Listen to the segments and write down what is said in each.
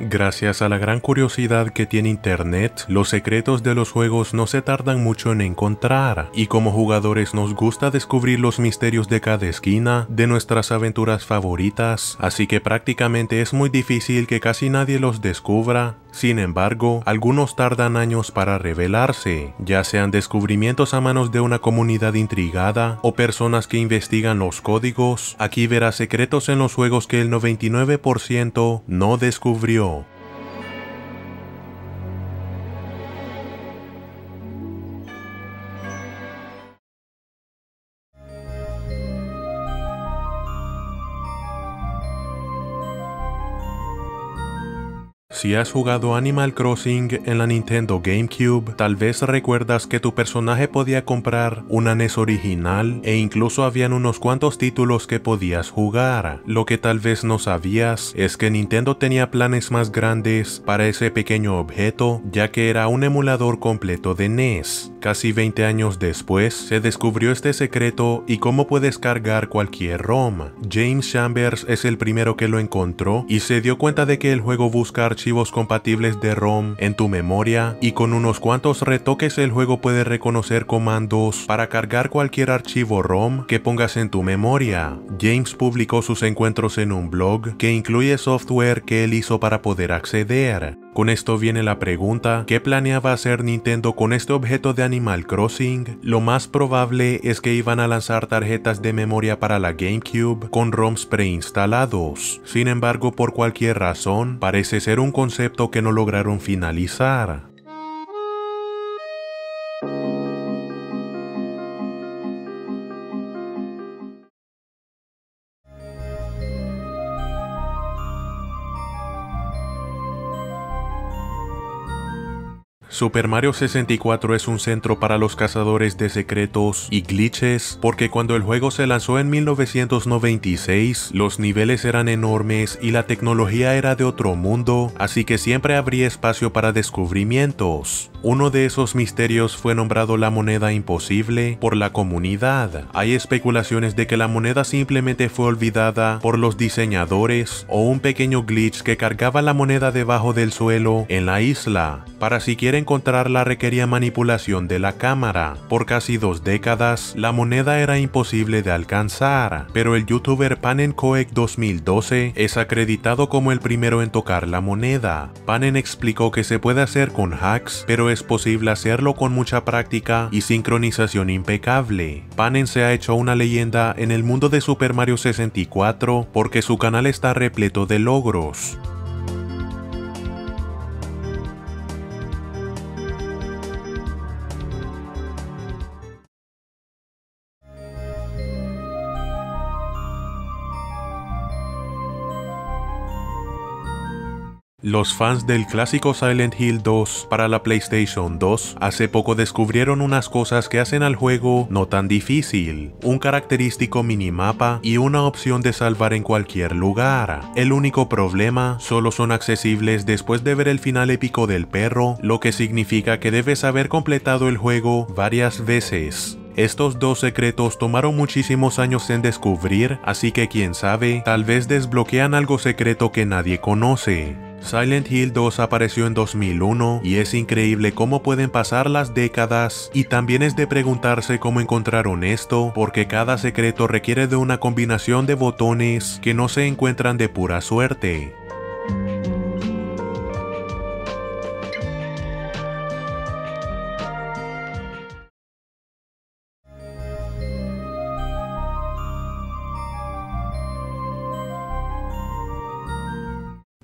Gracias a la gran curiosidad que tiene Internet, los secretos de los juegos no se tardan mucho en encontrar, y como jugadores nos gusta descubrir los misterios de cada esquina de nuestras aventuras favoritas, así que prácticamente es muy difícil que casi nadie los descubra. Sin embargo, algunos tardan años para revelarse, ya sean descubrimientos a manos de una comunidad intrigada o personas que investigan los códigos, aquí verás secretos en los juegos que el 99% no descubrió. 라디오. Si has jugado Animal Crossing en la Nintendo GameCube, tal vez recuerdas que tu personaje podía comprar una NES original e incluso habían unos cuantos títulos que podías jugar. Lo que tal vez no sabías es que Nintendo tenía planes más grandes para ese pequeño objeto, ya que era un emulador completo de NES. Casi 20 años después, se descubrió este secreto y cómo puedes cargar cualquier ROM. James Chambers es el primero que lo encontró y se dio cuenta de que el juego busca archivos compatibles de ROM en tu memoria y con unos cuantos retoques el juego puede reconocer comandos para cargar cualquier archivo ROM que pongas en tu memoria. James publicó sus encuentros en un blog que incluye software que él hizo para poder acceder. Con esto viene la pregunta, ¿qué planeaba hacer Nintendo con este objeto de Animal Crossing? Lo más probable es que iban a lanzar tarjetas de memoria para la GameCube con ROMs preinstalados. Sin embargo, por cualquier razón, parece ser un concepto que no lograron finalizar. Super Mario 64 es un centro para los cazadores de secretos y glitches porque cuando el juego se lanzó en 1996 los niveles eran enormes y la tecnología era de otro mundo, así que siempre habría espacio para descubrimientos. Uno de esos misterios fue nombrado la moneda imposible por la comunidad. Hay especulaciones de que la moneda simplemente fue olvidada por los diseñadores o un pequeño glitch que cargaba la moneda debajo del suelo en la isla. Para si quieren encontrarla requería manipulación de la cámara. Por casi dos décadas, la moneda era imposible de alcanzar, pero el youtuber Panenkoek 2012 es acreditado como el primero en tocar la moneda. Panen explicó que se puede hacer con hacks, pero es posible hacerlo con mucha práctica y sincronización impecable. Panen se ha hecho una leyenda en el mundo de Super Mario 64 porque su canal está repleto de logros. Los fans del clásico Silent Hill 2 para la PlayStation 2 hace poco descubrieron unas cosas que hacen al juego no tan difícil, un característico minimapa y una opción de salvar en cualquier lugar. El único problema solo son accesibles después de ver el final épico del perro, lo que significa que debes haber completado el juego varias veces. Estos dos secretos tomaron muchísimos años en descubrir, así que quién sabe, tal vez desbloquean algo secreto que nadie conoce. Silent Hill 2 apareció en 2001 y es increíble cómo pueden pasar las décadas y también es de preguntarse cómo encontraron esto porque cada secreto requiere de una combinación de botones que no se encuentran de pura suerte.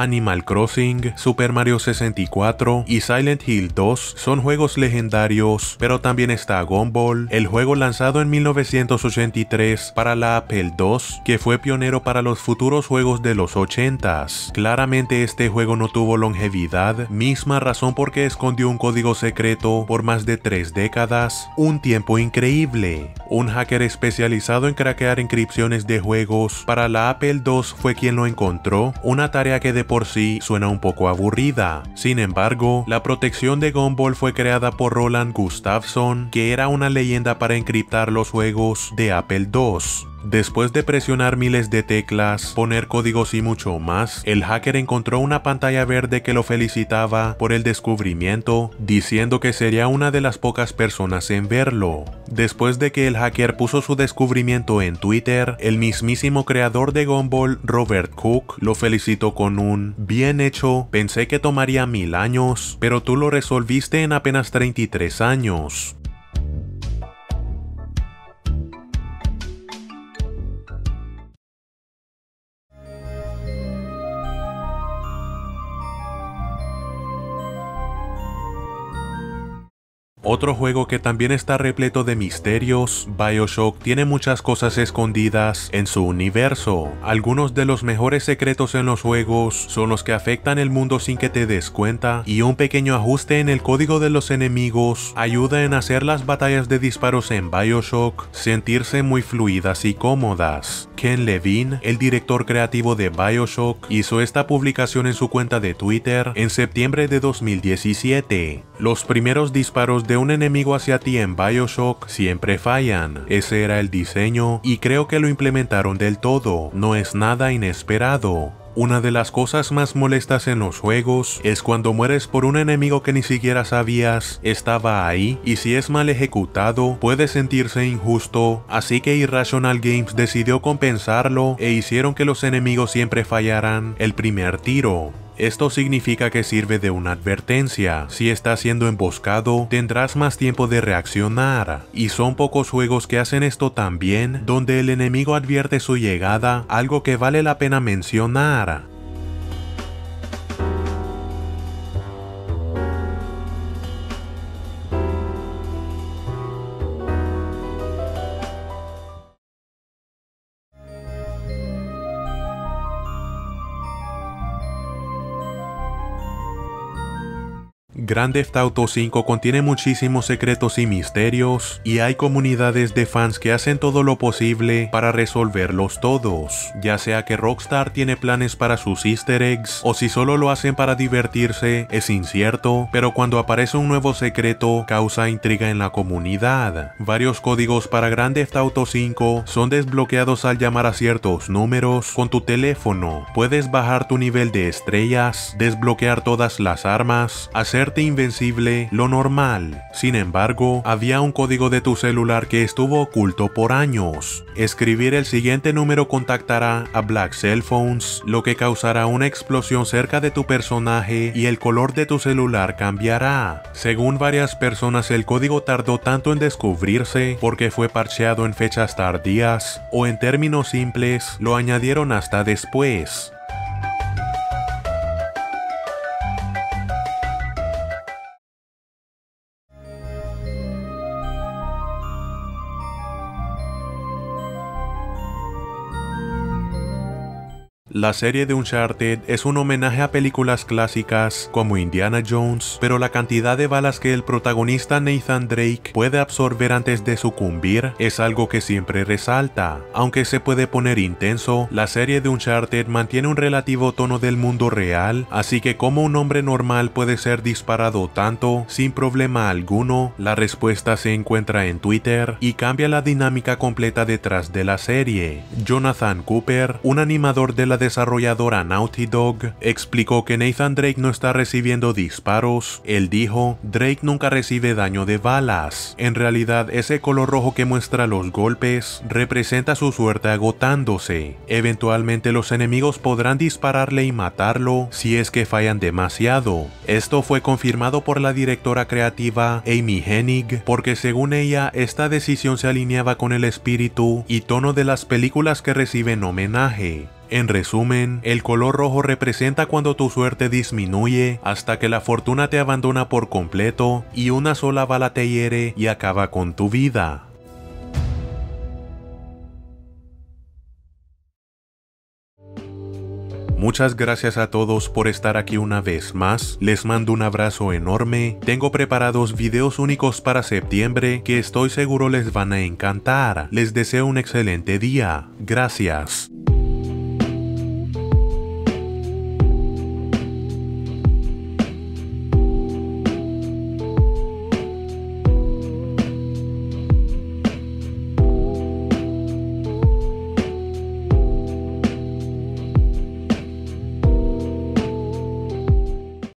Animal Crossing, Super Mario 64 y Silent Hill 2 son juegos legendarios, pero también está Gumball, el juego lanzado en 1983 para la Apple II, que fue pionero para los futuros juegos de los 80s. Claramente este juego no tuvo longevidad, misma razón por qué escondió un código secreto por más de tres décadas, un tiempo increíble. Un hacker especializado en craquear inscripciones de juegos para la Apple II fue quien lo encontró, una tarea que de por sí suena un poco aburrida. Sin embargo, la protección de Gumball fue creada por Roland Gustafsson, que era una leyenda para encriptar los juegos de Apple II. Después de presionar miles de teclas, poner códigos y mucho más, el hacker encontró una pantalla verde que lo felicitaba por el descubrimiento, diciendo que sería una de las pocas personas en verlo. Después de que el hacker puso su descubrimiento en Twitter, el mismísimo creador de Gumball, Robert Cook, lo felicitó con un bien hecho, pensé que tomaría mil años, pero tú lo resolviste en apenas 33 años. Otro juego que también está repleto de misterios, Bioshock tiene muchas cosas escondidas en su universo. Algunos de los mejores secretos en los juegos son los que afectan el mundo sin que te des cuenta y un pequeño ajuste en el código de los enemigos ayuda en hacer las batallas de disparos en Bioshock sentirse muy fluidas y cómodas. Ken Levine, el director creativo de Bioshock, hizo esta publicación en su cuenta de Twitter en septiembre de 2017. Los primeros disparos de un enemigo hacia ti en Bioshock siempre fallan. Ese era el diseño y creo que lo implementaron del todo. No es nada inesperado. Una de las cosas más molestas en los juegos es cuando mueres por un enemigo que ni siquiera sabías estaba ahí y si es mal ejecutado puede sentirse injusto, así que Irrational Games decidió compensarlo e hicieron que los enemigos siempre fallaran el primer tiro. Esto significa que sirve de una advertencia. Si estás siendo emboscado, tendrás más tiempo de reaccionar. Y son pocos juegos que hacen esto también, donde el enemigo advierte su llegada, algo que vale la pena mencionar. Grand Theft Auto 5 contiene muchísimos secretos y misterios, y hay comunidades de fans que hacen todo lo posible para resolverlos todos, ya sea que Rockstar tiene planes para sus easter eggs, o si solo lo hacen para divertirse, es incierto, pero cuando aparece un nuevo secreto, causa intriga en la comunidad. Varios códigos para Grand Theft Auto 5 son desbloqueados al llamar a ciertos números con tu teléfono. Puedes bajar tu nivel de estrellas, desbloquear todas las armas, hacerte invencible lo normal. Sin embargo, había un código de tu celular que estuvo oculto por años. Escribir el siguiente número contactará a Black Cell Phones, lo que causará una explosión cerca de tu personaje y el color de tu celular cambiará. Según varias personas, el código tardó tanto en descubrirse porque fue parcheado en fechas tardías o en términos simples, lo añadieron hasta después. La serie de Uncharted es un homenaje a películas clásicas como Indiana Jones, pero la cantidad de balas que el protagonista Nathan Drake puede absorber antes de sucumbir es algo que siempre resalta. Aunque se puede poner intenso, la serie de Uncharted mantiene un relativo tono del mundo real, así que como un hombre normal puede ser disparado tanto sin problema alguno, la respuesta se encuentra en Twitter y cambia la dinámica completa detrás de la serie. Jonathan Cooper, un animador de la desarrolladora Naughty Dog explicó que Nathan Drake no está recibiendo disparos. Él dijo, Drake nunca recibe daño de balas. En realidad, ese color rojo que muestra los golpes representa su suerte agotándose. Eventualmente los enemigos podrán dispararle y matarlo si es que fallan demasiado. Esto fue confirmado por la directora creativa Amy Hennig porque según ella esta decisión se alineaba con el espíritu y tono de las películas que reciben homenaje. En resumen, el color rojo representa cuando tu suerte disminuye hasta que la fortuna te abandona por completo y una sola bala te hiere y acaba con tu vida. Muchas gracias a todos por estar aquí una vez más, les mando un abrazo enorme, tengo preparados videos únicos para septiembre que estoy seguro les van a encantar, les deseo un excelente día, gracias.